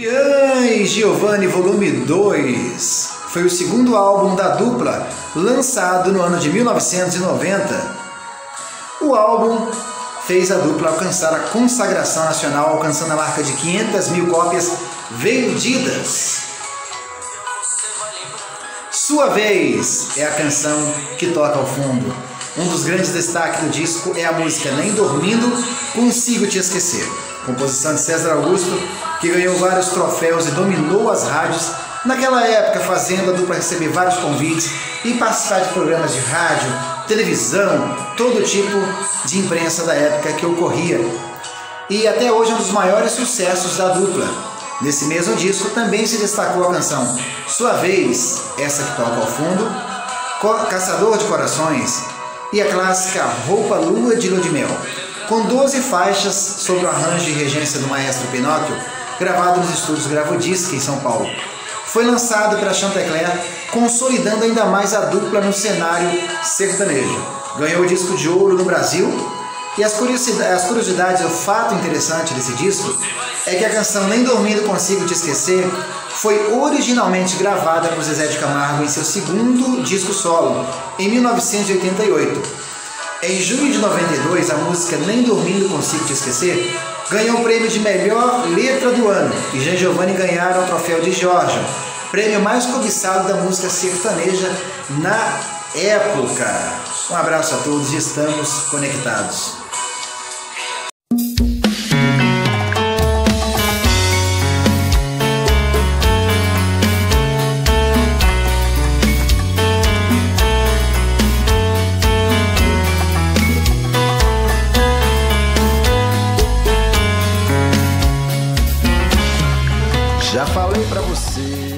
E Giovanni Volume 2 foi o segundo álbum da dupla, lançado no ano de 1990. O álbum fez a dupla alcançar a consagração nacional, alcançando a marca de 500 mil cópias vendidas. Sua Vez é a canção que toca ao fundo. Um dos grandes destaques do disco é a música Nem Dormindo, Consigo Te Esquecer. Composição de César Augusto, que ganhou vários troféus e dominou as rádios naquela época, fazendo a dupla receber vários convites e participar de programas de rádio, televisão, todo tipo de imprensa da época que ocorria. E até hoje é um dos maiores sucessos da dupla. Nesse mesmo disco também se destacou a canção Sua Vez, essa que toca ao fundo, Caçador de Corações e a clássica Roupa Lua de Ludmel, com 12 faixas sobre o arranjo e regência do maestro Pinóquio, gravado nos estúdios Gravodisc em São Paulo. Foi lançado pela Chantecler, consolidando ainda mais a dupla no cenário sertanejo. Ganhou o disco de ouro no Brasil e as curiosidades, as curiosidades, o fato interessante desse disco é que a canção Nem Dormindo Consigo Te Esquecer foi originalmente gravada por Zezé de Camargo em seu segundo disco solo, em 1988. Em junho de 92, a música Nem Dormindo Consigo Te Esquecer ganhou o prêmio de melhor letra do ano e Jean Giovanni ganharam o troféu de Georgia, prêmio mais cobiçado da música sertaneja na época. Um abraço a todos e estamos conectados. Já falei pra você